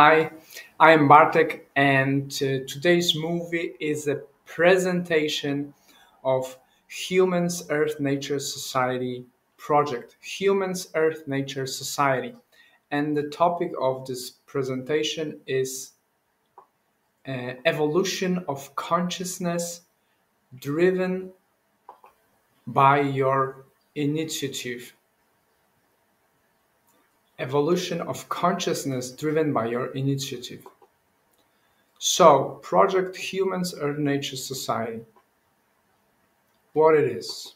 Hi, I am Bartek, and uh, today's movie is a presentation of Humans Earth Nature Society project. Humans Earth Nature Society. And the topic of this presentation is uh, evolution of consciousness driven by your initiative evolution of consciousness driven by your initiative. So, Project Humans Earth Nature Society. What it is.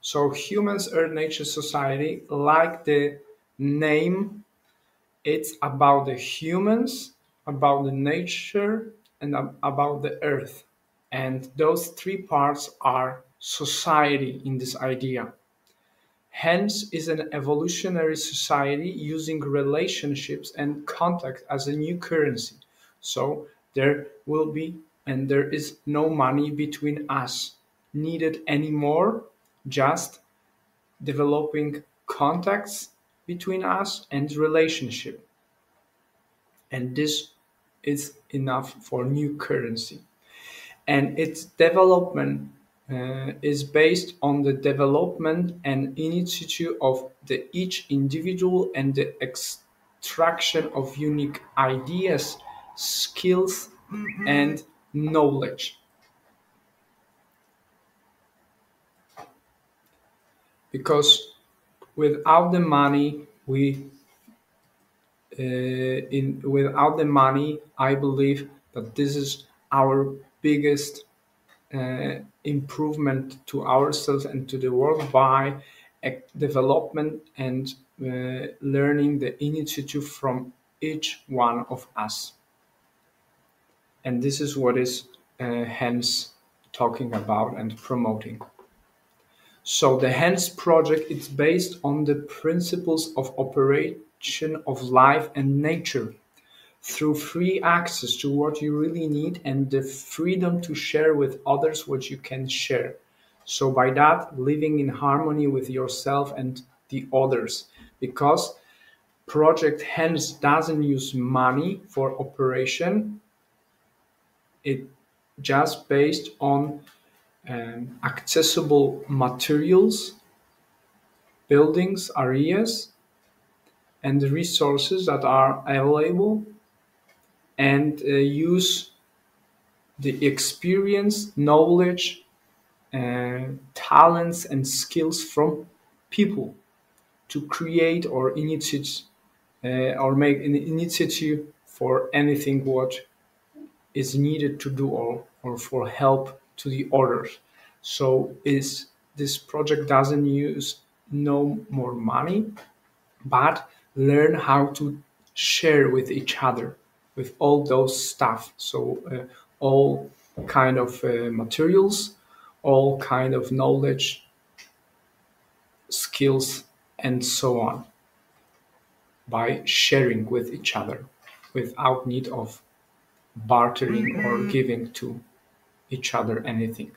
So, Humans Earth Nature Society, like the name, it's about the humans, about the nature, and about the earth. And those three parts are society in this idea. HENS is an evolutionary society using relationships and contact as a new currency. So there will be and there is no money between us needed anymore, just developing contacts between us and relationship. And this is enough for new currency. And its development uh, is based on the development and initiative of the each individual and the extraction of unique ideas, skills, mm-hmm. and knowledge. Because without the money, we uh, in without the money, I believe that this is our biggest uh, improvement to ourselves and to the world by development and uh, learning the initiative from each one of us. And this is what is uh, HENS talking about and promoting. So the HENS project is based on the principles of operation of life and nature through free access to what you really need and the freedom to share with others what you can share. So, by that, living in harmony with yourself and the others. Because Project Hens doesn't use money for operation, it just based on um, accessible materials, buildings, areas, and resources that are available and uh, use the experience, knowledge, uh, talents, and skills from people to create or initiate uh, or make an initiative for anything what is needed to do or, or for help to the others. So is this project doesn't use no more money, but learn how to share with each other with all those stuff. So uh, all kind of uh, materials, all kind of knowledge, skills, and so on by sharing with each other without need of bartering or mm-hmm. giving to each other anything.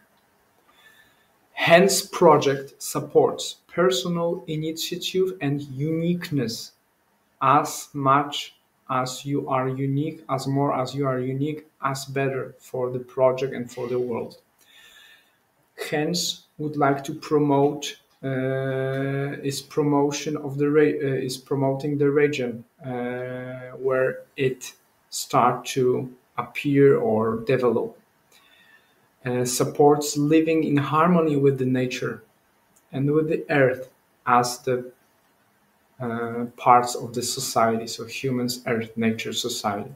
HENS project supports personal initiative and uniqueness as much as you are unique, as more as you are unique, as better for the project and for the world. HENS, would like to promote uh, is promotion of the uh, is promoting the region uh, where it start to appear or develop. Uh, supports living in harmony with the nature and with the earth as the uh, parts of the society, so humans, earth, nature, society.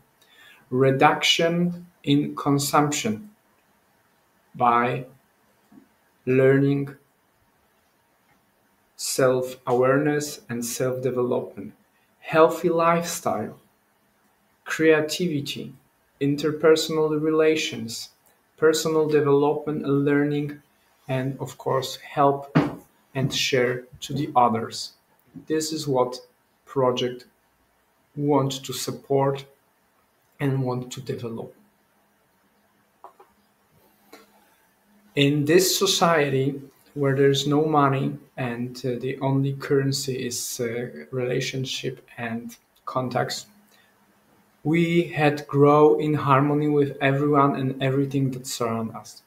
Reduction in consumption by learning self awareness and self development, healthy lifestyle, creativity, interpersonal relations, personal development and learning, and of course, help and share to the others. This is what project want to support and want to develop. In this society where there's no money and uh, the only currency is uh, relationship and contacts, we had grow in harmony with everyone and everything that surround us.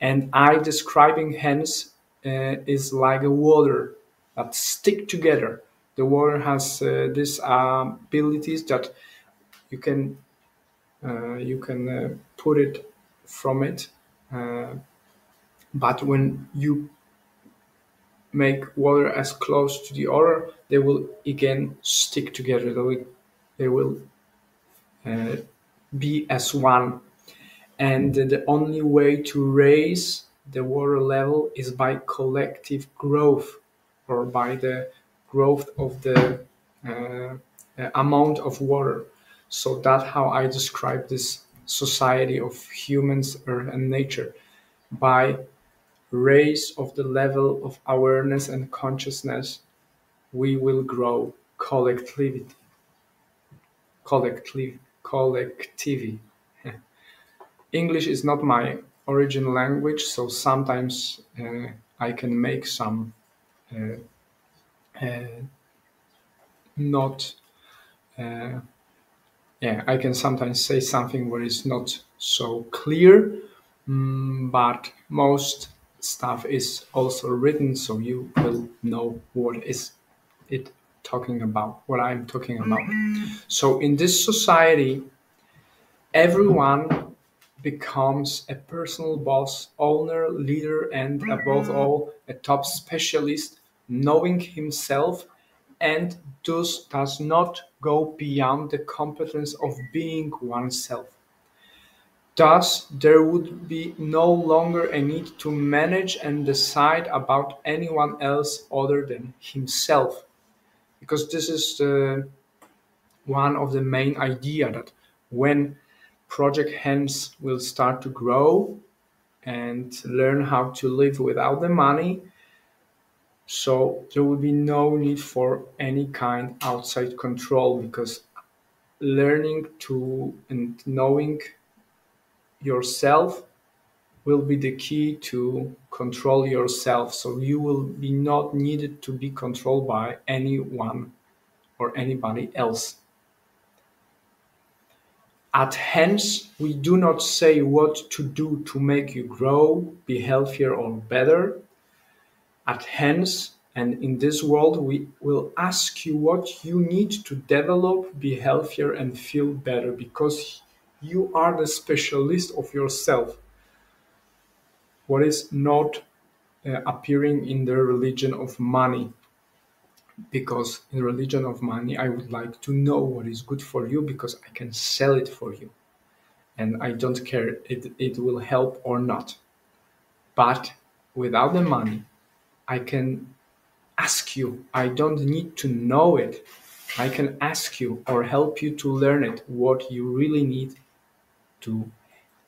And I describing HENS uh, is like a water that stick together. The water has uh, these uh, abilities that you can uh, you can uh, put it from it, uh, but when you make water as close to the other, they will again stick together. They will, they will uh, be as one. And the only way to raise the water level is by collective growth or by the growth of the uh, amount of water. So that's how I describe this society of humans, and nature by raise of the level of awareness and consciousness, we will grow collectivity. Collective, collectivity. English is not my original language, so sometimes uh, I can make some uh, uh, not. Uh, yeah, I can sometimes say something where it's not so clear, mm, but most stuff is also written so you will know what is it talking about what i'm talking about so in this society everyone becomes a personal boss owner leader and above all a top specialist knowing himself and thus does not go beyond the competence of being oneself Thus, there would be no longer a need to manage and decide about anyone else other than himself. Because this is the, one of the main idea that when Project HENS will start to grow and learn how to live without the money, so there will be no need for any kind outside control because learning to and knowing yourself will be the key to control yourself. So you will be not needed to be controlled by anyone or anybody else. At HENS, we do not say what to do to make you grow, be healthier or better. At HENS, and in this world, we will ask you what you need to develop, be healthier and feel better because you are the specialist of yourself. What is not uh, appearing in the religion of money. Because in religion of money, I would like to know what is good for you because I can sell it for you. And I don't care it, it will help or not. But without the money, I can ask you. I don't need to know it. I can ask you or help you to learn it, what you really need to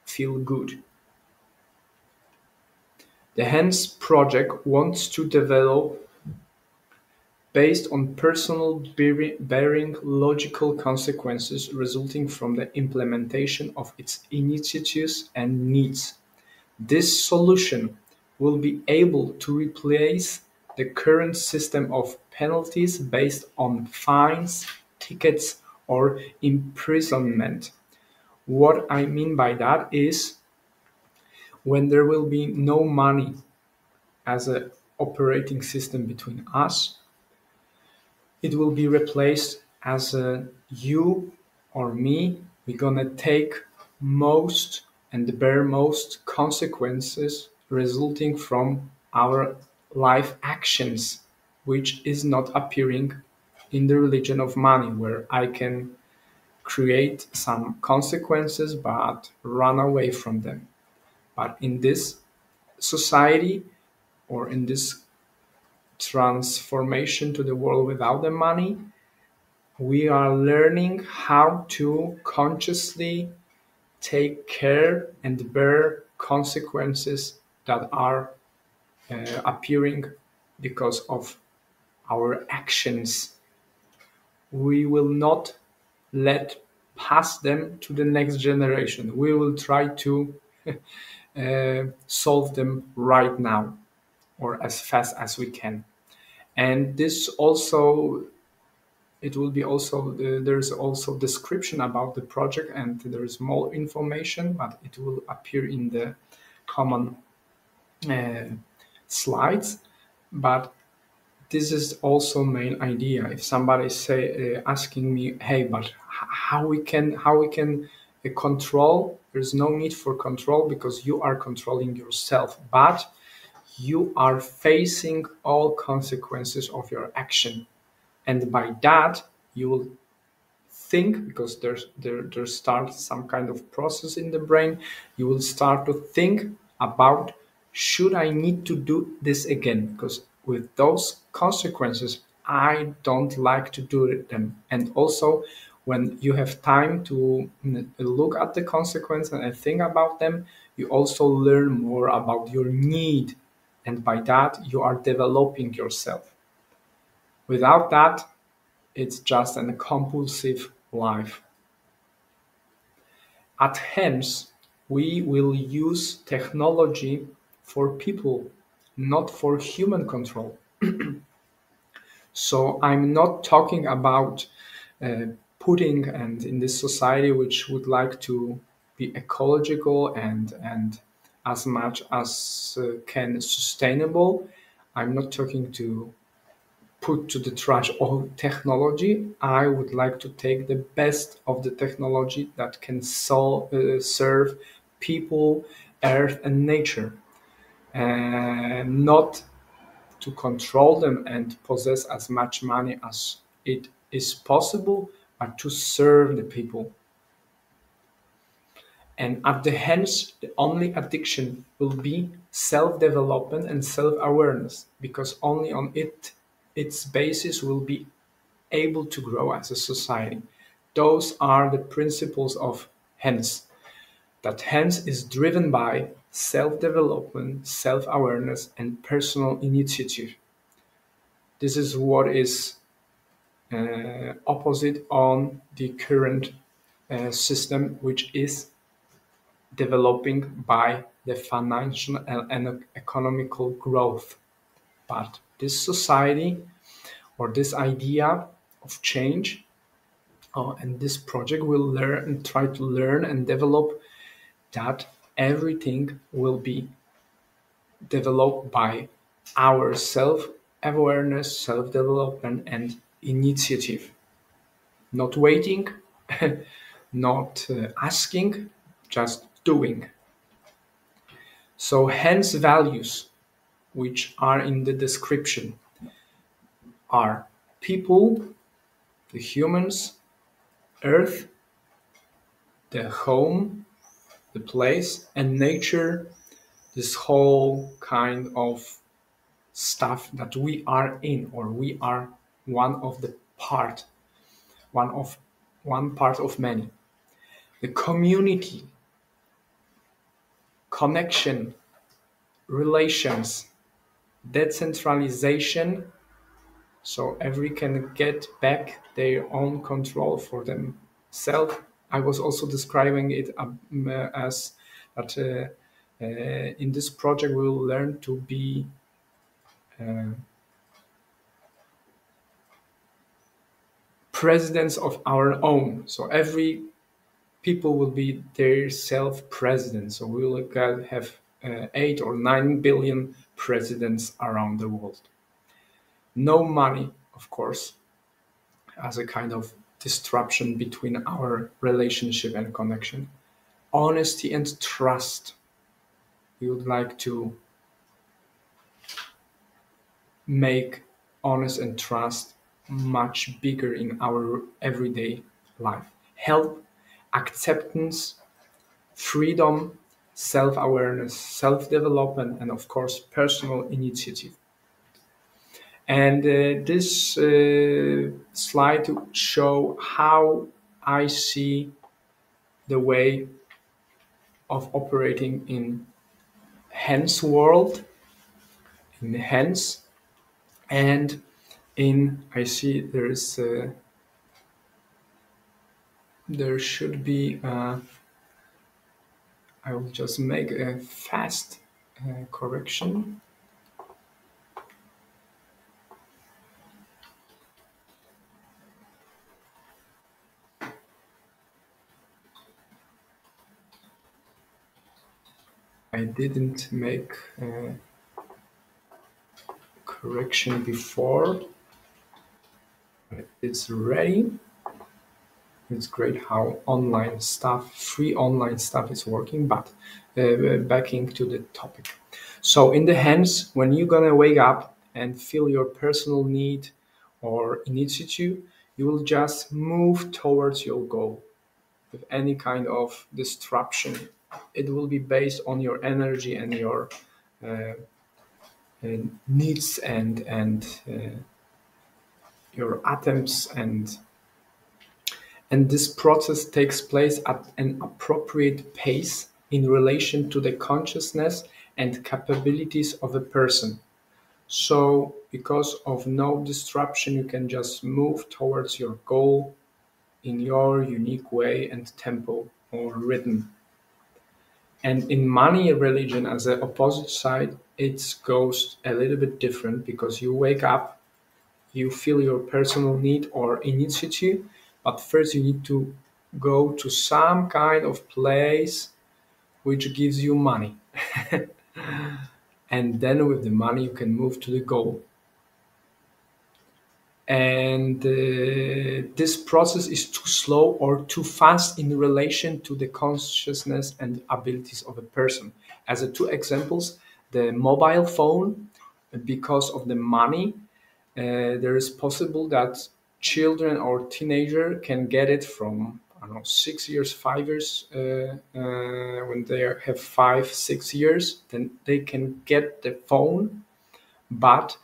feel good. The HENS project wants to develop based on personal bearing logical consequences resulting from the implementation of its initiatives and needs. This solution will be able to replace the current system of penalties based on fines, tickets, or imprisonment what I mean by that is when there will be no money as an operating system between us, it will be replaced as a you or me. We're gonna take most and bear most consequences resulting from our life actions, which is not appearing in the religion of money, where I can create some consequences but run away from them. But in this society or in this transformation to the world without the money, we are learning how to consciously take care and bear consequences that are uh, appearing because of our actions. We will not let pass them to the next generation. We will try to uh, solve them right now or as fast as we can. And this also it will be also there's also description about the project and there is more information but it will appear in the common uh, slides but this is also main idea. If somebody say uh, asking me hey but how we can how we can uh, control there's no need for control because you are controlling yourself but you are facing all consequences of your action. And by that you will think because there's there there starts some kind of process in the brain you will start to think about should i need to do this again? Because with those consequences i don't like to do them. And also when you have time to mm, look at the consequences and think about them you also learn more about your need. And by that you are developing yourself. Without that it's just a compulsive life. At HENS, we will use technology for people, not for human control. so I'm not talking about uh, putting and in this society which would like to be ecological and and as much as uh, can sustainable. I'm not talking to put to the trash all technology. I would like to take the best of the technology that can solve, uh, serve people, earth, and nature, and not to control them and possess as much money as it is possible, but to serve the people. And at the HENS, the only addiction will be self development and self awareness, because only on it its basis will be able to grow as a society. Those are the principles of HENS. That HENS is driven by self development, self awareness, and personal initiative. This is what is uh, opposite on the current uh, system, which is developing by the financial and economical growth. But this society or this idea of change uh, and this project will learn and try to learn and develop that everything will be developed by our self awareness, self development, and initiative. Not waiting, not uh, asking, just doing. So, HENS, values which are in the description are people, the humans, earth, the home, the place, and nature, this whole kind of stuff that we are in or we are one of the part one of one part of many. The community connection relations decentralization so every can get back their own control for themselves i was also describing it um, uh, as that uh, uh, in this project we will learn to be uh, presidents of our own so every people will be their self president so we will have uh, 8 or 9 billion presidents around the world. No money, of course, as a kind of disruption between our relationship and connection. Honesty and trust. We would like to make honest and trust much bigger in our everyday life. Help, acceptance, freedom, self awareness, self development, and of course, personal initiative. And uh, this uh, slide to show how I see the way of operating in HENS world, in HENS, and in I see there is uh, there should be. Uh, I will just make a fast uh, correction. I didn't make a correction before. It's ready. It's great how online stuff, free online stuff is working, but uh, backing to the topic. So in the HENS, when you're gonna wake up and feel your personal need or initiative, you will just move towards your goal with any kind of disruption. It will be based on your energy and your uh, uh, needs and and uh, your attempts and and this process takes place at an appropriate pace in relation to the consciousness and capabilities of a person. So, because of no disruption, you can just move towards your goal in your unique way and tempo or rhythm. And in money religion, as the opposite side, it goes a little bit different because you wake up, you feel your personal need or initiative, but first you need to go to some kind of place which gives you money. and then with the money you can move to the goal. And uh, this process is too slow or too fast in relation to the consciousness and abilities of a person. As a two examples, the mobile phone, because of the money, uh, there is possible that children or teenager can get it from I don't know six years, five years. Uh, uh, when they have five, six years, then they can get the phone, but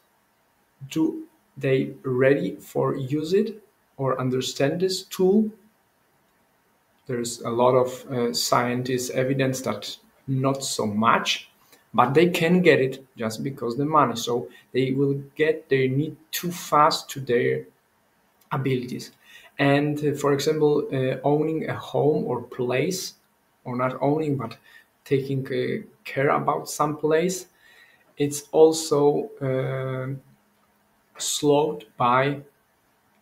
do they ready for use it or understand this tool? There's a lot of uh, scientists evidence that not so much, but they can get it just because the money. So they will get their need too fast to their abilities. And uh, for example, uh, owning a home or place, or not owning, but taking uh, care about some place, it's also uh, slowed by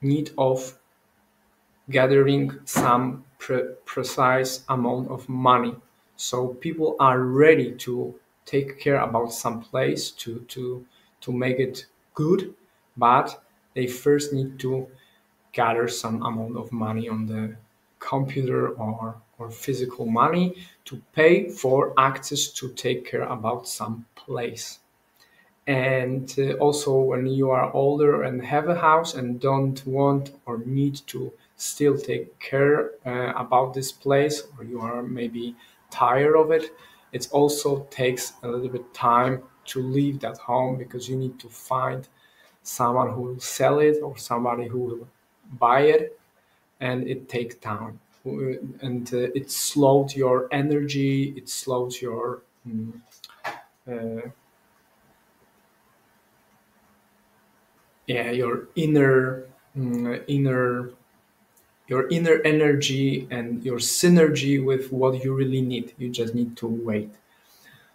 need of gathering some pre- precise amount of money. So people are ready to take care about some place to to to make it good, but they first need to gather some amount of money on the computer or, or physical money to pay for access to take care about some place and uh, also when you are older and have a house and don't want or need to still take care uh, about this place or you are maybe tired of it it also takes a little bit time to leave that home because you need to find someone who will sell it or somebody who will buy it and it takes time. And uh, it slows your energy it slows your mm, yeah your inner mm, inner your inner energy and your synergy with what you really need you just need to wait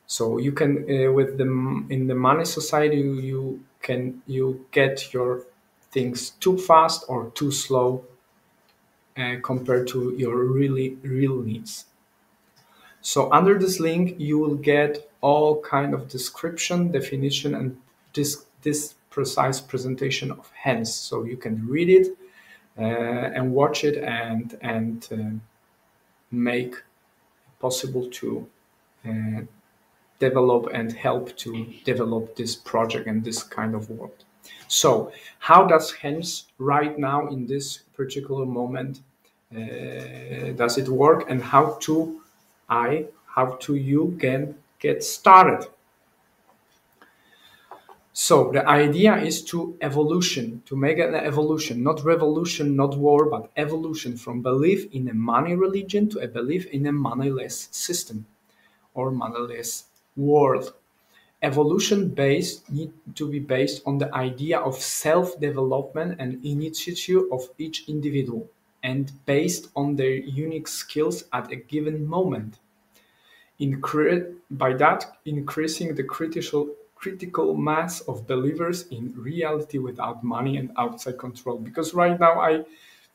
so you can uh, with the in the money society you, you can you get your things too fast or too slow uh, compared to your really real needs. So under this link, you will get all kind of description, definition, and this this precise presentation of HENS. So you can read it uh, and watch it and and uh, make possible to uh, develop and help to develop this project and this kind of world. So how does HENS right now in this particular moment uh, does it work and how to I, how to you can get started? So the idea is to evolution, to make an evolution, not revolution, not war, but evolution from belief in a money religion to a belief in a moneyless system or moneyless world. Evolution based need to be based on the idea of self-development and initiative of each individual and based on their unique skills at a given moment. Incre- by that increasing the critical critical mass of believers in reality without money and outside control. Because right now i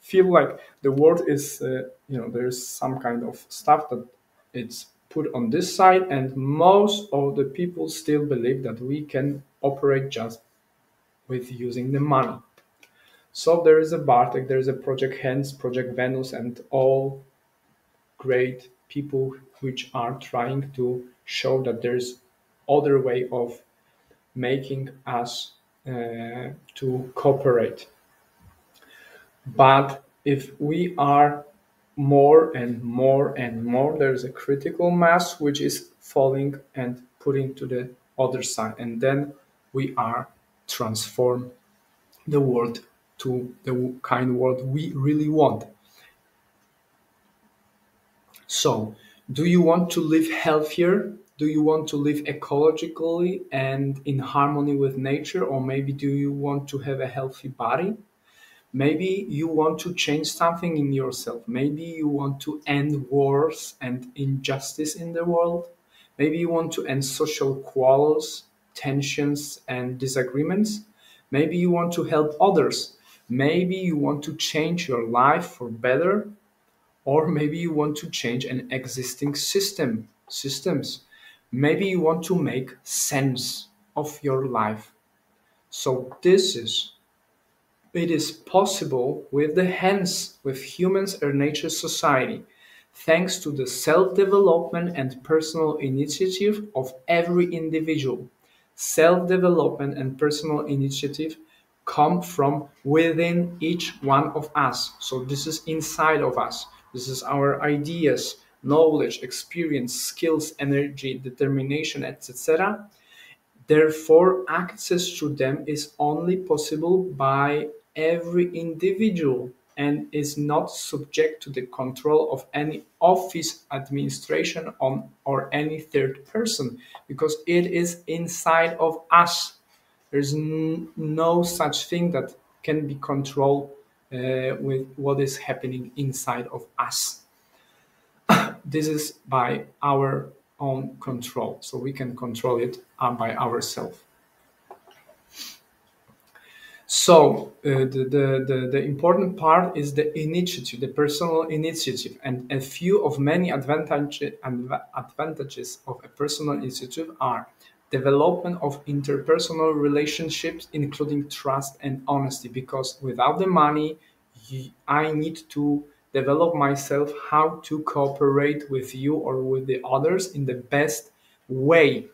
feel like the world is uh, you know there's some kind of stuff that it's put on this side and most of the people still believe that we can operate just with using the money. So there is a bartek there is a project hens project venus and all great people which are trying to show that there's other way of making us uh, to cooperate but if we are more and more and more, there's a critical mass which is falling and putting to the other side. And then we are transform the world to the kind world we really want. So, do you want to live healthier? Do you want to live ecologically and in harmony with nature? Or maybe do you want to have a healthy body? Maybe you want to change something in yourself. Maybe you want to end wars and injustice in the world. Maybe you want to end social quarrels, tensions, and disagreements. Maybe you want to help others. Maybe you want to change your life for better. Or maybe you want to change an existing system, systems. Maybe you want to make sense of your life. So this is it is possible with the HENS with humans or nature society, thanks to the self-development and personal initiative of every individual. Self-development and personal initiative come from within each one of us. So this is inside of us. This is our ideas, knowledge, experience, skills, energy, determination, etc. Therefore, access to them is only possible by every individual and is not subject to the control of any office administration on or any third person because it is inside of us there's no such thing that can be controlled uh, with what is happening inside of us this is by our own control so we can control it uh, by ourselves so uh, the, the, the, the, important part is the initiative, the personal initiative. And a few of many advantage, advantages of a personal initiative are development of interpersonal relationships, including trust and honesty. Because without the money, I need to develop myself how to cooperate with you or with the others in the best way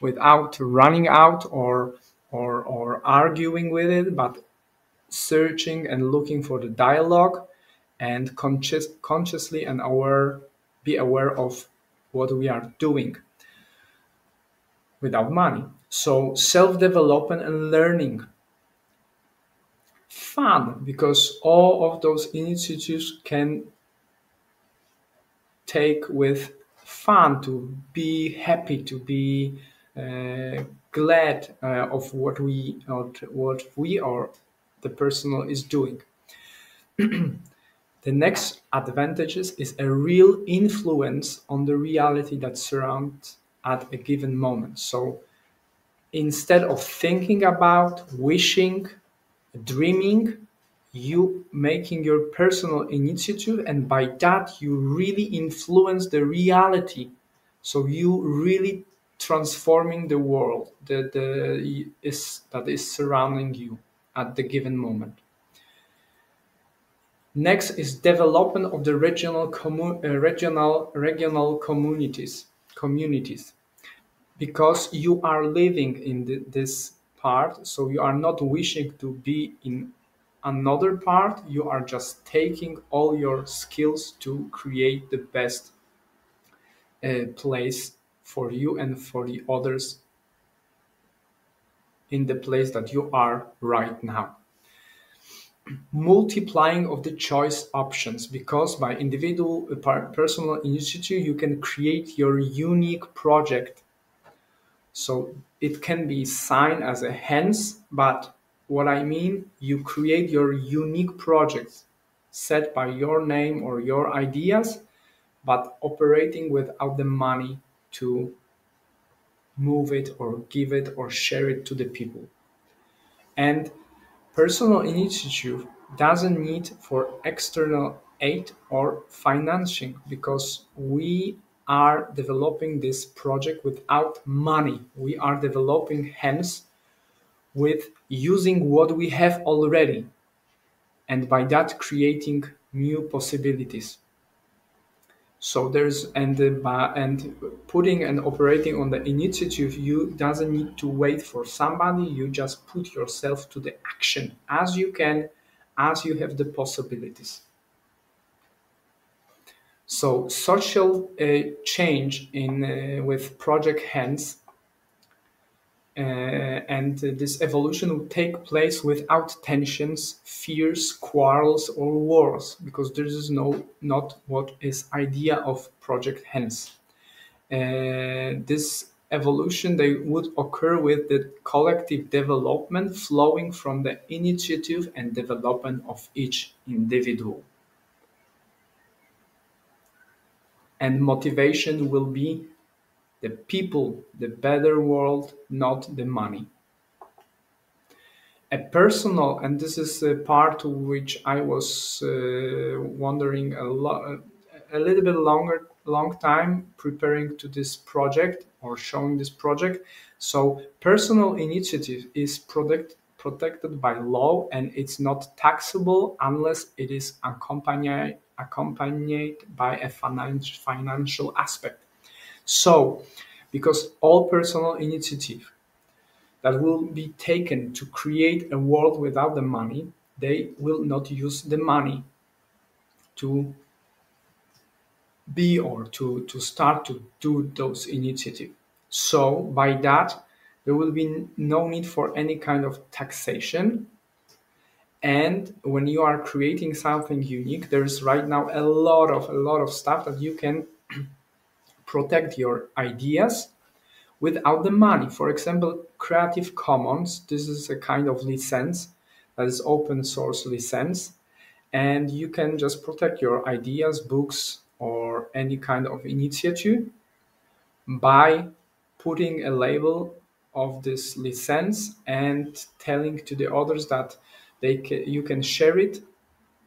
without running out or or, or arguing with it, but searching and looking for the dialogue and conscious, consciously and aware, be aware of what we are doing without money. So self-development and learning. Fun, because all of those initiatives can take with fun to be happy, to be uh, glad uh, of what we what we or the personal is doing. the next advantages is a real influence on the reality that surrounds at a given moment. So instead of thinking about wishing, dreaming, you making your personal initiative and by that you really influence the reality so you really transforming the world that, the, is, that is surrounding you at the given moment. Next is development of the regional uh, regional regional communities communities because you are living in the, this part so you are not wishing to be in another part you are just taking all your skills to create the best uh, place for you and for the others in the place that you are right now. Multiplying of the choice options because by individual personal initiative you can create your unique project. So it can be signed as a hens, but what I mean, you create your unique project set by your name or your ideas, but operating without the money to move it or give it or share it to the people. And personal initiative doesn't need for external aid or financing because we are developing this project without money. We are developing HENS with using what we have already and by that creating new possibilities. So there's and uh, and putting and operating on the initiative, you doesn't need to wait for somebody. You just put yourself to the action as you can, as you have the possibilities. So social uh, change in uh, with Project HENS uh, and this evolution would take place without tensions, fears, quarrels, or wars, because this is no not what is idea of Project HENS. Uh, this evolution they would occur with the collective development flowing from the initiative and development of each individual. And motivation will be the people, the better world, not the money. A personal, and this is a part which I was uh, wondering a lot, a little bit longer, long time preparing to this project or showing this project. So personal initiative is protect, protected by law and it's not taxable unless it is accompanied accompanied by a financial aspect. So, because all personal initiative that will be taken to create a world without the money, they will not use the money to be or to, to start to do those initiatives. So by that, there will be no need for any kind of taxation. And when you are creating something unique, there's right now a lot of a lot of stuff that you can protect your ideas without the money. For example, Creative Commons, this is a kind of license that is open source license. And you can just protect your ideas, books, or any kind of initiative by putting a label of this license and telling to the others that they can, you can share it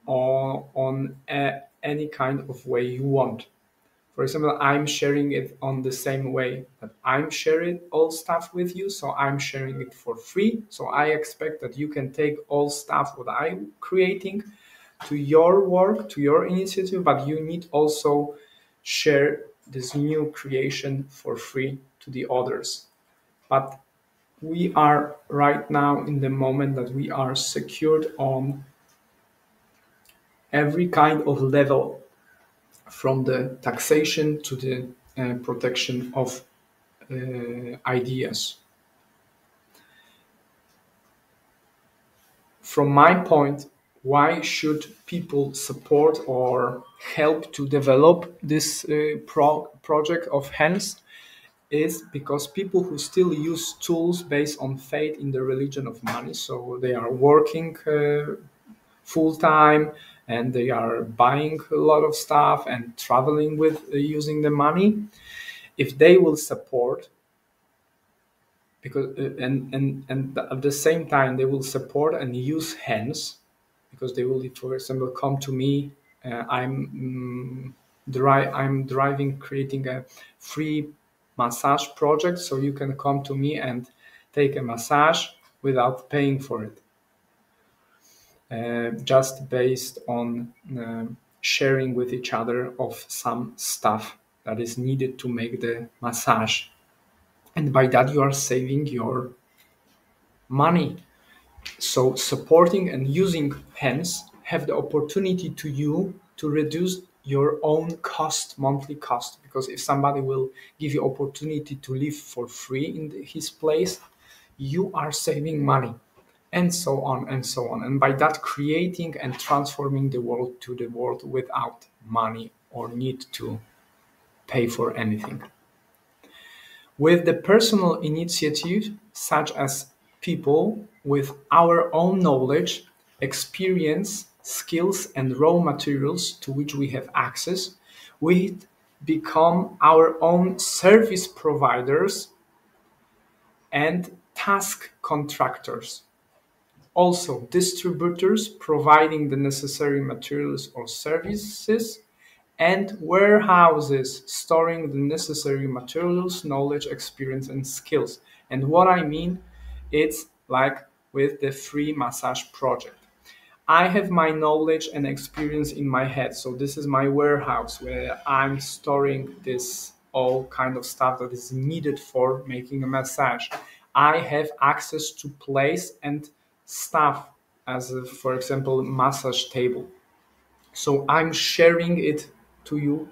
or on a, any kind of way you want. For example, I'm sharing it on the same way that I'm sharing all stuff with you. So I'm sharing it for free. So I expect that you can take all stuff what I'm creating to your work, to your initiative, but you need also share this new creation for free to the others. But we are right now in the moment that we are secured on every kind of level from the taxation to the uh, protection of uh, ideas. From my point, why should people support or help to develop this uh, pro project of HENS is because people who still use tools based on faith in the religion of money so they are working uh, full time and they are buying a lot of stuff and traveling with uh, using the money. If they will support because uh, and and and at the same time they will support and use HENS because they will for example come to me uh, i'm um, i'm driving creating a free massage project so you can come to me and take a massage without paying for it uh, just based on uh, sharing with each other of some stuff that is needed to make the massage. And by that, you are saving your money. So, supporting and using HENS have the opportunity to you to reduce your own cost monthly cost because if somebody will give you opportunity to live for free in the, his place you are saving money and so on and so on. And by that, creating and transforming the world to the world without money or need to pay for anything. With the personal initiative, such as people with our own knowledge, experience, skills, and raw materials to which we have access, we become our own service providers and task contractors also distributors providing the necessary materials or services, and warehouses storing the necessary materials, knowledge, experience, and skills. And what I mean, it's like with the free massage project. I have my knowledge and experience in my head. So this is my warehouse where I'm storing this all kind of stuff that is needed for making a massage. I have access to place and stuff as a, for example massage table. So I'm sharing it to you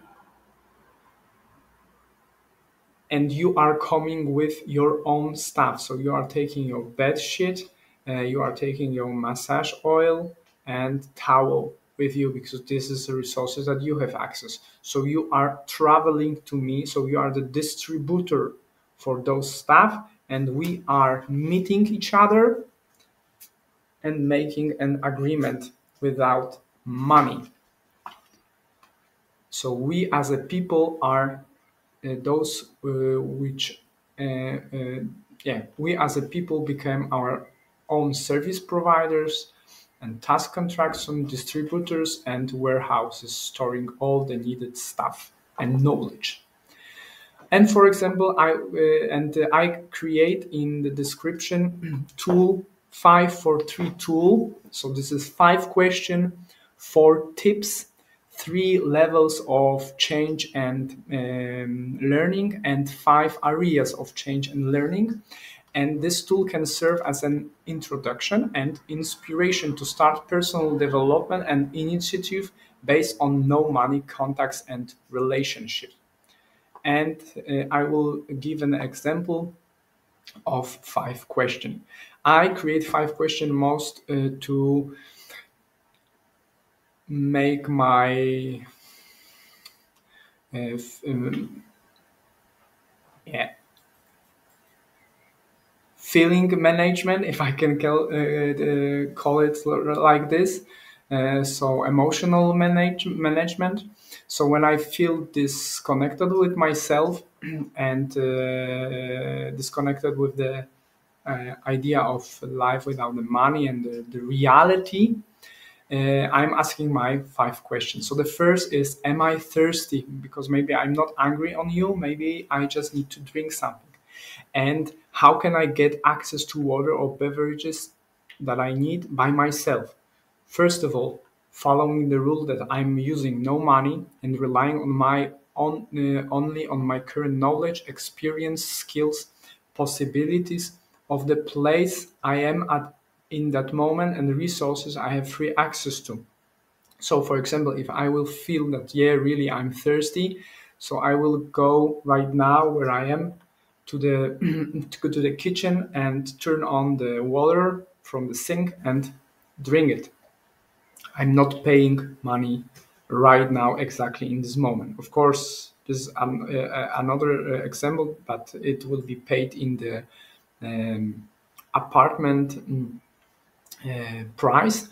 and you are coming with your own stuff. So you are taking your bed sheet, uh, you are taking your massage oil, and towel with you because this is the resources that you have access. So you are traveling to me. So you are the distributor for those stuff and we are meeting each other and making an agreement without money. So we as a people are uh, those uh, which, uh, uh yeah, we as a people became our own service providers and task contracts on distributors and warehouses storing all the needed stuff and knowledge. And for example, I uh, and uh, I create in the description tool five for three tool. So this is five question, four tips, three levels of change and um, learning, and five areas of change and learning. And this tool can serve as an introduction and inspiration to start personal development and initiative based on no money, contacts, and relationship. And uh, I will give an example of five questions. I create five questions most uh, to make my uh, um, yeah feeling management, if I can call, uh, uh, call it like this. Uh, so emotional manage management. So when I feel disconnected with myself and uh, disconnected with the uh, idea of life without the money and the, the reality, uh, I'm asking my five questions. So the first is, am I thirsty? Because maybe I'm not angry on you. Maybe I just need to drink something. And how can I get access to water or beverages that I need by myself? First of all, following the rule that I'm using no money and relying on my on, uh, only on my current knowledge, experience, skills, possibilities of the place I am at in that moment and the resources I have free access to. So, for example, if I will feel that, yeah, really I'm thirsty, so I will go right now where I am to the to go to the kitchen and turn on the water from the sink and drink it. I'm not paying money right now exactly in this moment. Of course, this is an, uh, another uh, example, but it will be paid in the um, apartment uh, price.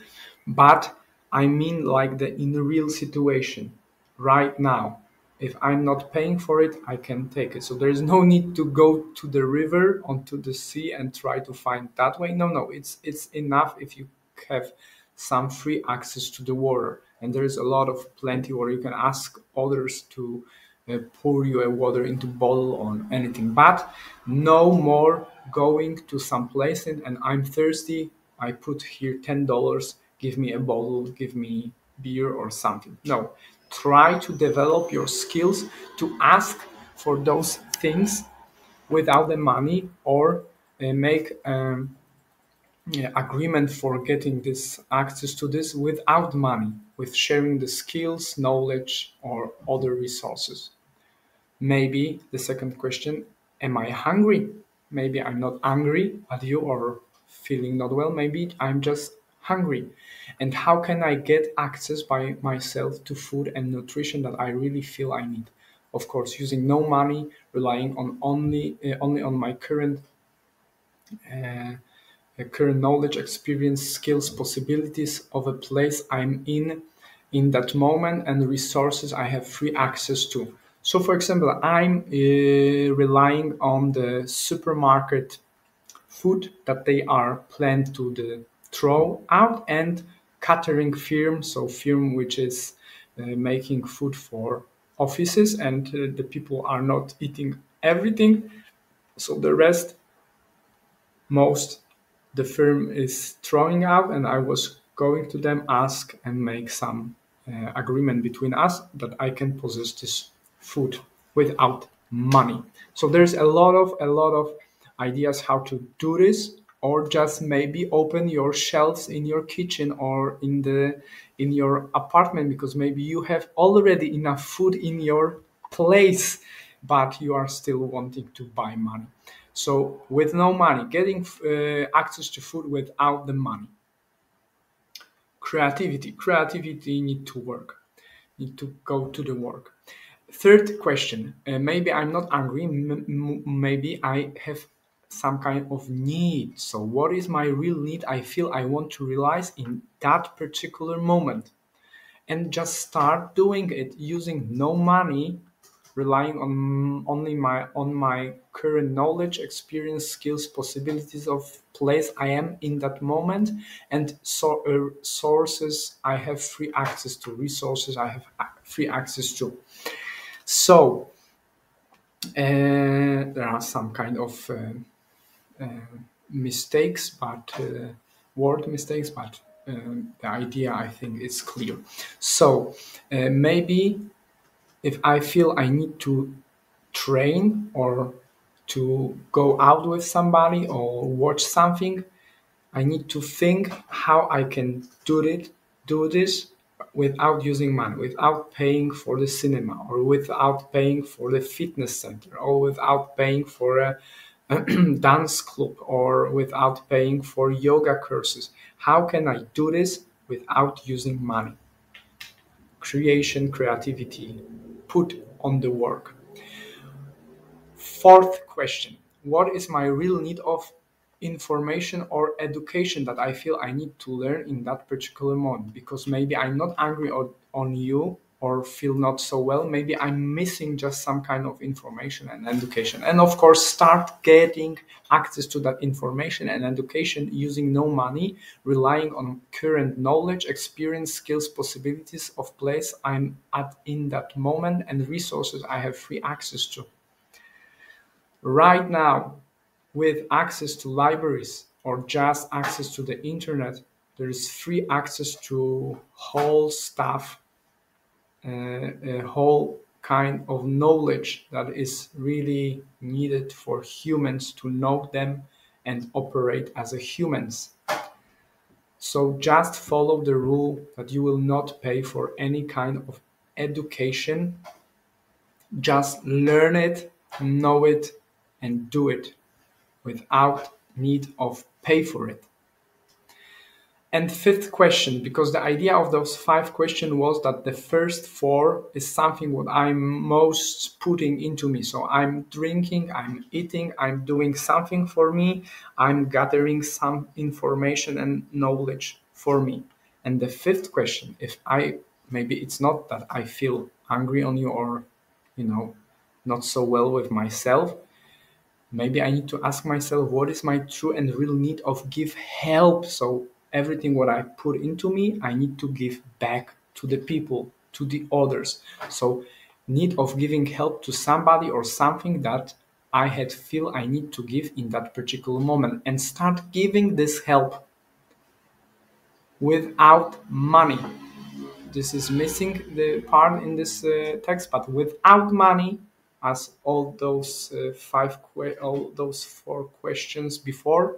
But I mean, like the in the real situation right now if I'm not paying for it, I can take it. So there is no need to go to the river onto the sea and try to find that way. No, no, it's it's enough if you have some free access to the water. And there is a lot of plenty where you can ask others to uh, pour you a water into bottle or anything. But no more going to some place and, and I'm thirsty. I put here ten dollars. Give me a bottle. Give me beer or something. No, try to develop your skills to ask for those things without the money or uh, make um, yeah, agreement for getting this access to this without money with sharing the skills knowledge or other resources. Maybe the second question am i hungry? Maybe i'm not angry at you or feeling not well. Maybe i'm just hungry and how can i get access by myself to food and nutrition that i really feel i need? Of course using no money relying on only uh, only on my current uh, current knowledge experience skills possibilities of a place i'm in in that moment and resources i have free access to. So for example i'm uh, relying on the supermarket food that they are planned to the throw out and catering firm, so firm which is uh, making food for offices and uh, the people are not eating everything. So the rest most the firm is throwing out and i was going to them ask and make some uh, agreement between us that i can possess this food without money. So there's a lot of a lot of ideas how to do this or just maybe open your shelves in your kitchen or in the in your apartment because maybe you have already enough food in your place but you are still wanting to buy money. So with no money getting uh, access to food without the money. Creativity creativity need to work need to go to the work. Third question uh, maybe i'm not angry m- maybe i have some kind of need. So, what is my real need I feel I want to realize in that particular moment? And just start doing it using no money, relying on only my on my current knowledge, experience, skills, possibilities of place I am in that moment, and so, uh, sources I have free access to, resources I have free access to. So, uh, there are some kind of uh, uh, mistakes, but uh, word mistakes, but um, the idea I think is clear. So uh, maybe if I feel I need to train or to go out with somebody or watch something, I need to think how I can do it, do this without using money, without paying for the cinema or without paying for the fitness center or without paying for a dance club or without paying for yoga courses? How can I do this without using money? Creation, creativity, put on the work. Fourth question What is my real need of information or education that I feel I need to learn in that particular moment? Because maybe I'm not angry on, on you or feel not so well maybe i'm missing just some kind of information and education. And of course start getting access to that information and education using no money relying on current knowledge experience skills possibilities of place i'm at in that moment and resources i have free access to. Right now with access to libraries or just access to the internet there is free access to whole stuff Uh, a whole kind of knowledge that is really needed for humans to know them and operate as a humans. So just follow the rule that you will not pay for any kind of education. Just learn it, know it, and do it without need of pay for it. And fifth question, because the idea of those five questions was that the first four is something what I'm most putting into me. So I'm drinking, I'm eating, I'm doing something for me, I'm gathering some information and knowledge for me. And the fifth question, if I maybe it's not that I feel angry on you or you know not so well with myself, maybe I need to ask myself what is my true and real need of give help. So everything what I put into me, I need to give back to the people, to the others. So need of giving help to somebody or something that I had feel I need to give in that particular moment and start giving this help without money. This is missing the part in this uh, text, but without money, as all those uh, five, all those four questions before,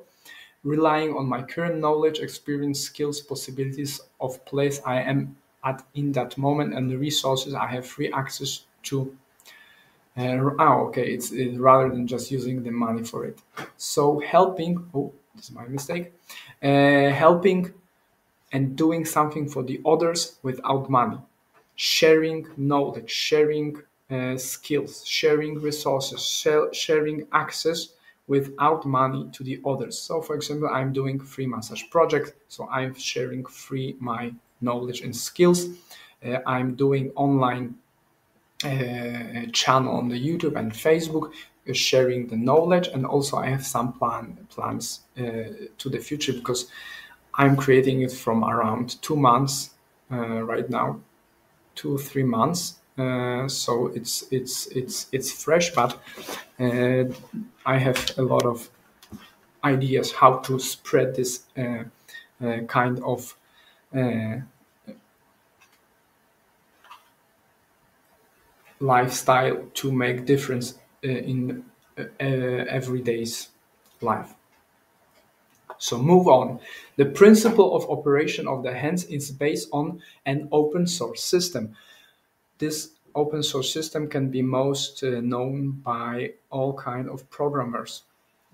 relying on my current knowledge, experience, skills, possibilities of place I am at in that moment and the resources I have free access to. Uh, oh, okay, it's, it's, rather than just using the money for it. So helping, oh, this is my mistake, uh, helping and doing something for the others without money, sharing knowledge, sharing uh, skills, sharing resources, sharing access without money to the others. So for example, I'm doing free massage project. So I'm sharing free my knowledge and skills. Uh, I'm doing online uh, channel on the YouTube and Facebook, uh, sharing the knowledge, and also I have some plan plans uh, to the future because I'm creating it from around two months uh, right now, two three months. Uh, so it's it's it's it's fresh, but I have a lot of ideas how to spread this uh, uh kind of uh, lifestyle to make difference uh, in everyday's life. So move on. The principle of operation of the HENS is based on an open source system. This open source system can be most uh, known by all kind of programmers,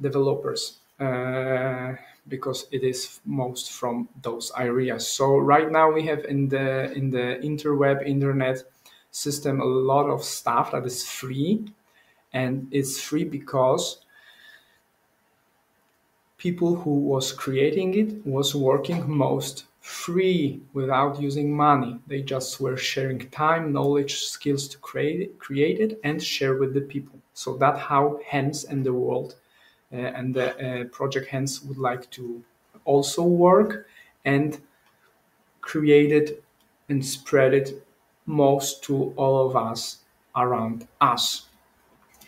developers, uh, because it is most from those areas. So right now we have in the in the interweb internet system a lot of stuff that is free, and it's free because people who was creating it was working most free without using money. They just were sharing time, knowledge, skills to create, create it and share with the people. So that's how HENS and the world uh, and the uh, project HENS would like to also work and create it and spread it most to all of us around us.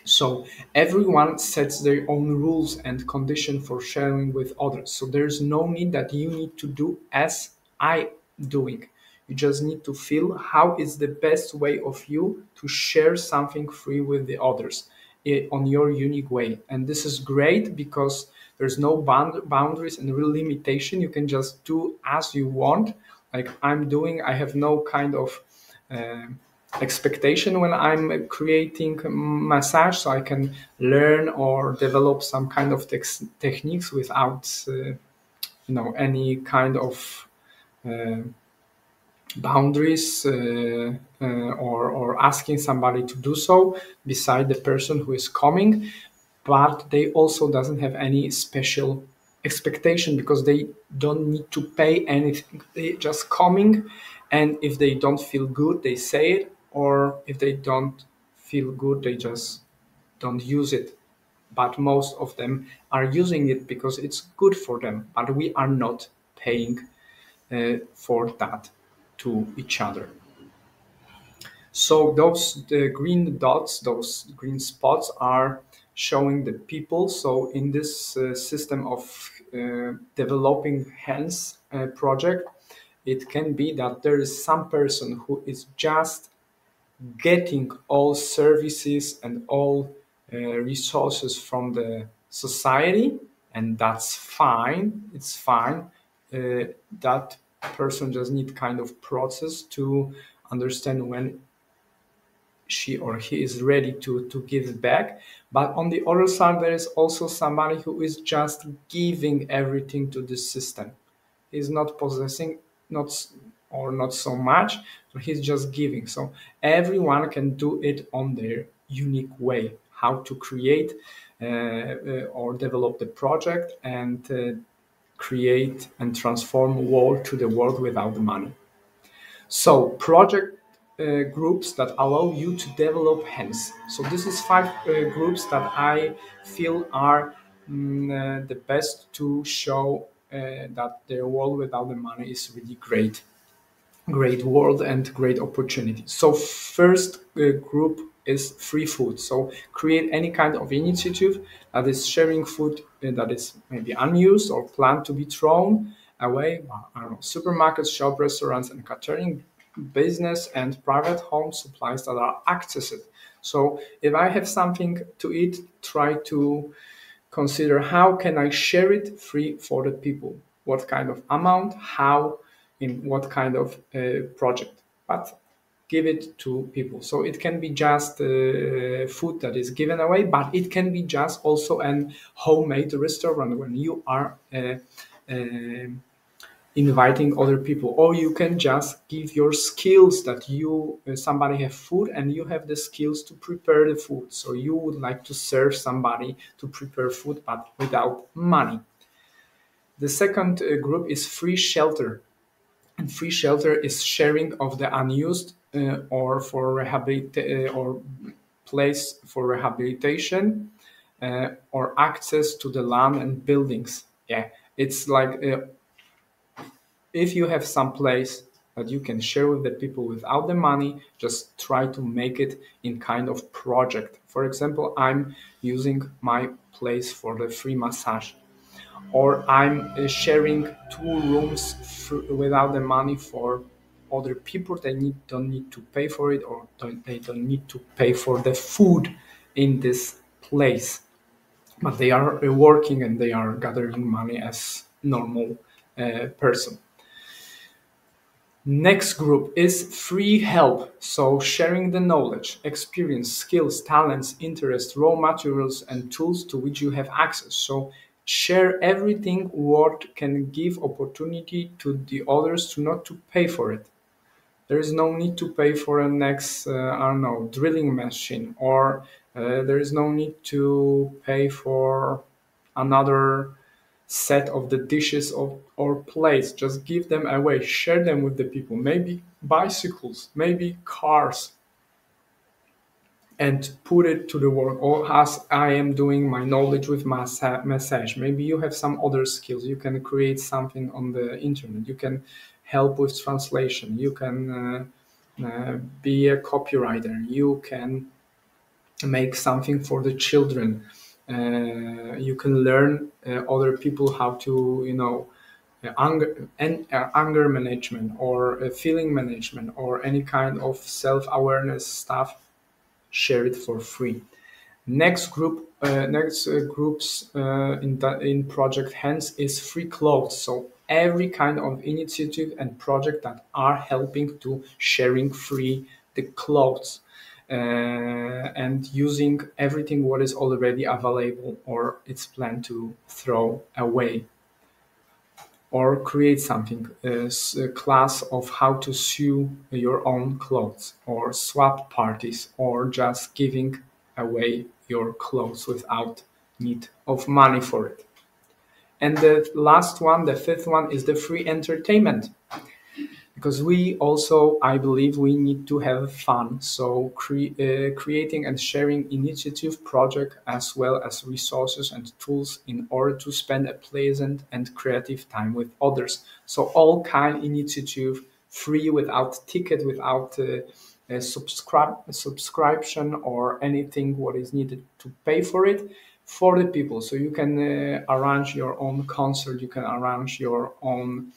So everyone sets their own rules and condition for sharing with others. So there's no need that you need to do as I doing. You just need to feel how is the best way of you to share something free with the others eh, on your unique way. And this is great because there's no bound- boundaries and real limitation. You can just do as you want. Like I'm doing, I have no kind of uh, expectation when I'm creating massage, so I can learn or develop some kind of techniques without, uh, you know, any kind of uh, boundaries uh, uh, or, or asking somebody to do so beside the person who is coming. But they also doesn't have any special expectation because they don't need to pay anything. They just coming and if they don't feel good they say it or if they don't feel good, they just don't use it. But most of them are using it because it's good for them, but we are not paying uh, for that to each other. So those the green dots, those green spots are showing the people. So in this uh, system of uh, developing HENS uh, project, it can be that there is some person who is just getting all services and all uh, resources from the society and that's fine it's fine. Uh, that person just need kind of process to understand when she or he is ready to to give back. But on the other side there is also somebody who is just giving everything to the system. He's not possessing not or not so much. So he's just giving. So everyone can do it on their unique way. How to create uh, uh, or develop the project and uh, create and transform world to the world without the money. So project uh, groups that allow you to develop HENS. So this is five uh, groups that I feel are mm, uh, the best to show that the world without the money is really great great world and great opportunity. So first uh, group is free food. So create any kind of initiative that is sharing food uh, that is maybe unused or planned to be thrown away. I don't know, supermarkets, shop, restaurants, and catering business and private home supplies that are accessed. So if I have something to eat, try to consider how can I share it free for the people? What kind of amount, how, in what kind of project, but give it to people. So it can be just uh, food that is given away, but it can be just also an homemade restaurant when you are uh, uh, inviting other people, or you can just give your skills that you uh, somebody have food and you have the skills to prepare the food. So you would like to serve somebody to prepare food, but without money. The second uh, group is free shelter free shelter is sharing of the unused uh, or for rehabilitation uh, or place for rehabilitation uh, or access to the land and buildings. Yeah, it's like uh, if you have some place that you can share with the people without the money just try to make it in kind of project for example i'm using my place for the free massage or i'm uh, sharing two rooms without the money for other people. They need don't need to pay for it or don't, they don't need to pay for the food in this place. But they are uh, working and they are gathering money as normal uh, person. Next group is free help, so sharing the knowledge, experience, skills, talents, interests, raw materials, and tools to which you have access. So share everything what can give opportunity to the others to not to pay for it. There is no need to pay for a next, uh, I don't know, drilling machine, or uh, there is no need to pay for another set of the dishes of, or plates. Just give them away, share them with the people. Maybe bicycles, maybe cars, and put it to the work. Or as I am doing my knowledge with massa- massage, maybe you have some other skills. You can create something on the internet. You can help with translation. You can uh, uh, be a copywriter. You can make something for the children uh, you can learn uh, other people how to you know uh, anger and anger management or feeling management or any kind of self-awareness stuff share it for free. Next group uh, next uh, groups uh, in the, in project HENS is free clothes. So every kind of initiative and project that are helping to sharing free the clothes uh, and using everything what is already available or it's planned to throw away or create something a class of how to sew your own clothes or swap parties or just giving away your clothes without need of money for it. And the last one the fifth one is the free entertainment because we also i believe we need to have fun. So cre- uh, creating and sharing initiative project as well as resources and tools in order to spend a pleasant and creative time with others. So all kind initiative free without ticket without uh, a subscribe a subscription or anything what is needed to pay for it for the people. So you can uh, arrange your own concert you can arrange your own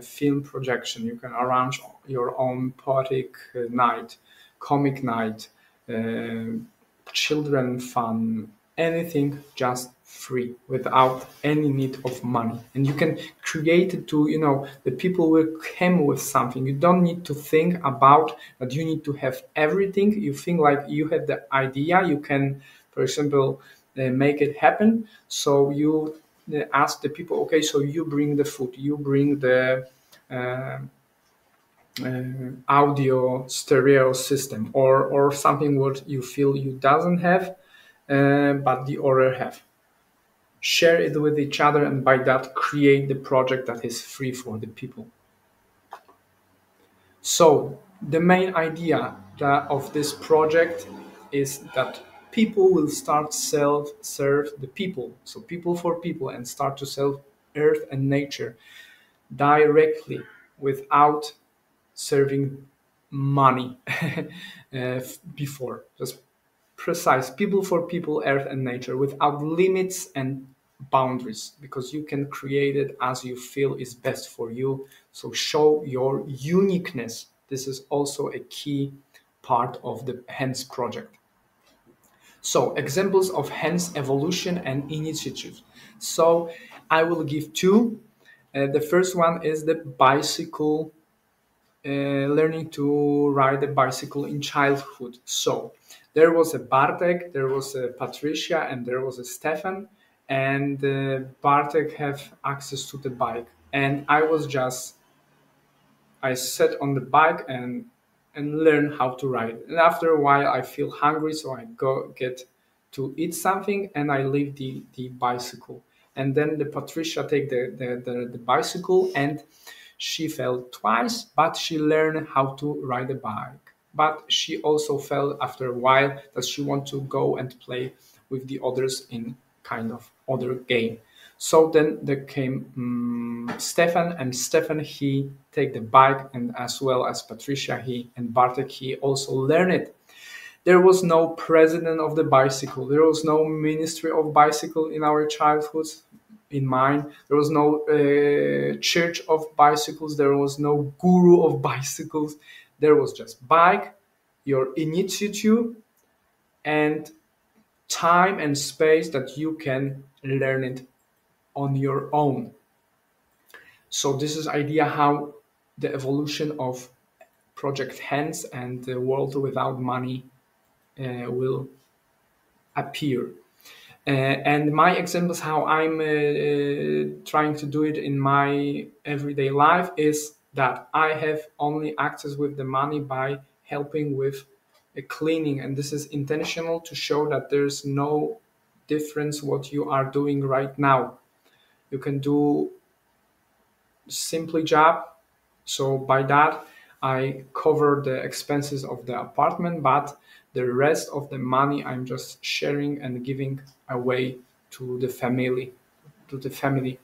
film projection. You can arrange your own poetic uh, night, comic night, uh, children fun, anything just free without any need of money. And you can create it to you know the people will come with something. You don't need to think about that you need to have everything. You think like you have the idea you can for example uh, make it happen. So you ask the people, okay, so you bring the food, you bring the uh, uh, audio stereo system, or or something what you feel you doesn't have, uh, but the other have. Share it with each other, and by that create the project that is free for the people. So the main idea of this project is that people will start self serve the people. So people for people and start to serve earth and nature directly without serving money uh, before. Just precise people for people earth and nature without limits and boundaries because you can create it as you feel is best for you. So show your uniqueness. This is also a key part of the HENS project so examples of HENS evolution and initiative. So I will give two. Uh, the first one is the bicycle, uh, learning to ride a bicycle in childhood. So there was a Bartek, there was a Patricia, and there was a Stefan. And uh, Bartek have access to the bike, and I was just I sat on the bike and and learn how to ride. And after a while, I feel hungry, so I go get to eat something and I leave the, the bicycle. And then the Patricia take the, the, the, the bicycle and she fell twice, but she learned how to ride a bike. But she also felt after a while that she want to go and play with the others in kind of other game. So then there came um, Stefan, and Stefan he take the bike, and as well as Patricia he and Bartek he also learn it. There was no president of the bicycle. There was no ministry of bicycle in our childhood. In mine, there was no uh, church of bicycles. There was no guru of bicycles. There was just bike, your initiative, and time and space that you can learn it on your own. So this is idea how the evolution of Project HENS and the world without money uh, will appear. Uh, and my examples how I'm uh, uh, trying to do it in my everyday life is that I have only access with the money by helping with a cleaning and this is intentional to show that there's no difference what you are doing right now you can do simply job. So by that i cover the expenses of the apartment but the rest of the money i'm just sharing and giving away to the family to the family.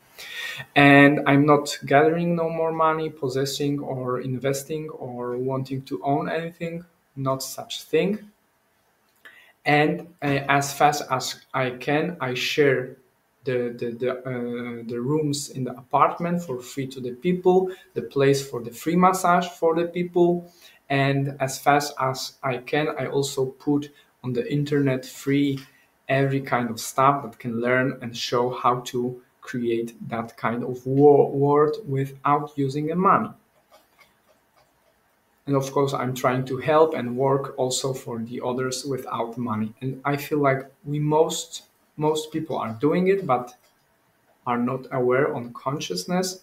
And i'm not gathering no more money possessing or investing or wanting to own anything not such thing. And uh, as fast as i can i share the the the, uh, the rooms in the apartment for free to the people the place for the free massage for the people. And as fast as i can i also put on the internet free every kind of stuff that can learn and show how to create that kind of world without using the money and of course i'm trying to help and work also for the others without money. And i feel like we most most people are doing it but are not aware on consciousness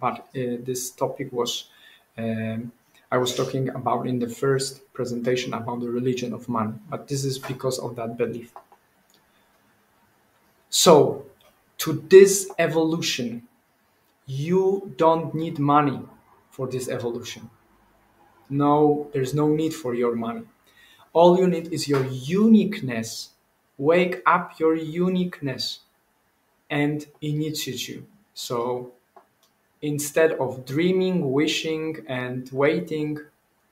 but uh, this topic was um, i was talking about in the first presentation about the religion of money but this is because of that belief so to this evolution you don't need money for this evolution no, there's no need for your money. All you need is your uniqueness. Wake up your uniqueness and initiative. So instead of dreaming, wishing, and waiting,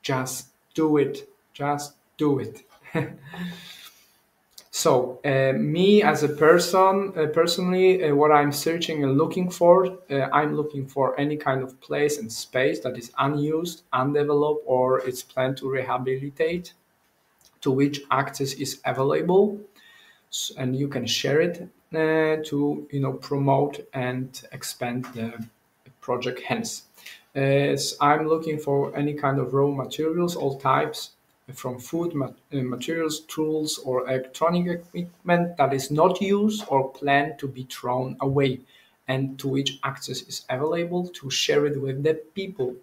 just do it. Just do it. So, uh, me as a person, uh, personally, uh, what I'm searching and looking for, uh, I'm looking for any kind of place and space that is unused, undeveloped, or it's planned to rehabilitate, to which access is available, and you can share it uh, to, you know, promote and expand the project. Hence, I'm looking for any kind of raw materials, all types from food uh, materials, tools, or electronic equipment that is not used or planned to be thrown away, and to which access is available to share it with the people,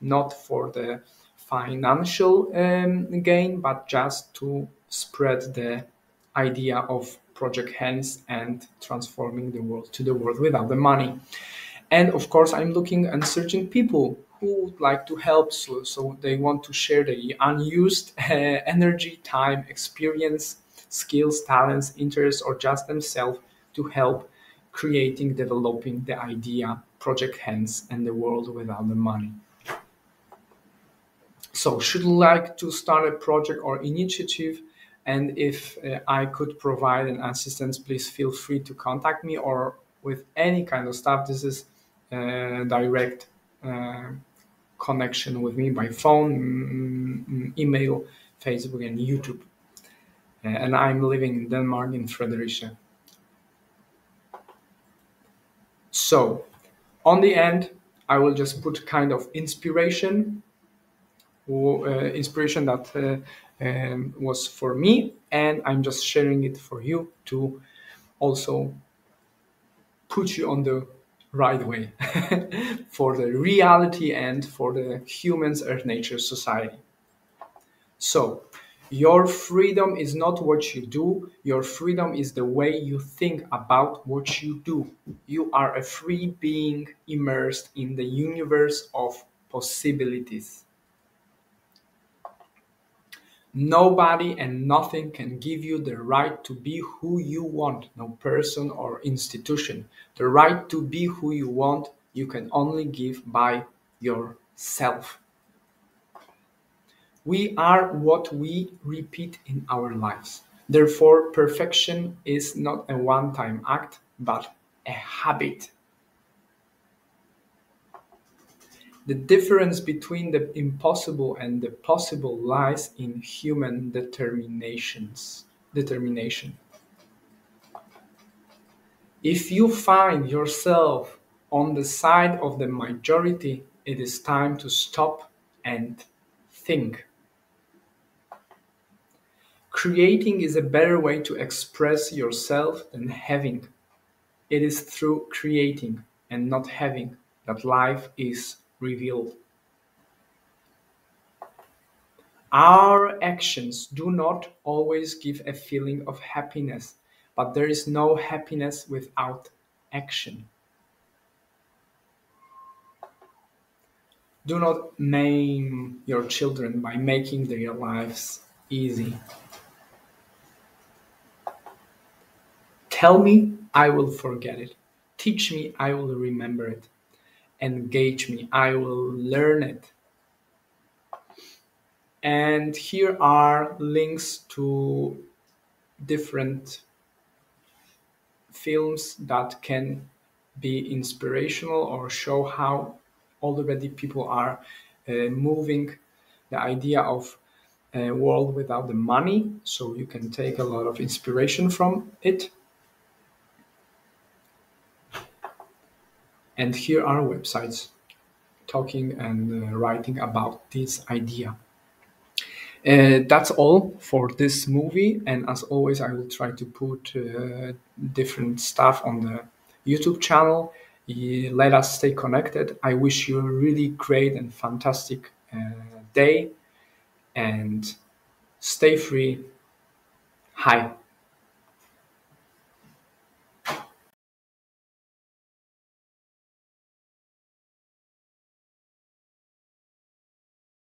not for the financial um, gain, but just to spread the idea of Project HENS and transforming the world to the world without the money. And of course, I'm looking and searching people who would like to help so, so they want to share the unused uh, energy time experience skills talents interests or just themselves to help creating developing the idea project HENS and the world without the money so should like to start a project or initiative and if uh, i could provide an assistance please feel free to contact me or with any kind of stuff this is uh, direct uh, connection with me by phone, email, Facebook, and YouTube. Uh, and I'm living in Denmark in Fredericia. So, on the end, I will just put kind of inspiration, or, uh, inspiration that uh, um, was for me, and I'm just sharing it for you to also put you on the right way for the reality and for the humans earth nature society. So your freedom is not what you do. Your freedom is the way you think about what you do. You are a free being immersed in the universe of possibilities Nobody and nothing can give you the right to be who you want, no person or institution. The right to be who you want, you can only give by yourself. We are what we repeat in our lives. Therefore, perfection is not a one time act, but a habit. The difference between the impossible and the possible lies in human determinations. Determination. If you find yourself on the side of the majority, it is time to stop and think. Creating is a better way to express yourself than having. It is through creating and not having that life is revealed. Our actions do not always give a feeling of happiness, but there is no happiness without action. Do not maim your children by making their lives easy. Tell me, I will forget it. Teach me, I will remember it. Engage me, I will learn it. And here are links to different films that can be inspirational or show how already people are uh, moving the idea of a world without the money. So you can take a lot of inspiration from it And here are websites talking and uh, writing about this idea. Uh, that's all for this movie. And as always, I will try to put uh, different stuff on the YouTube channel. let us stay connected. I wish you a really great and fantastic uh, day and stay free. Hi.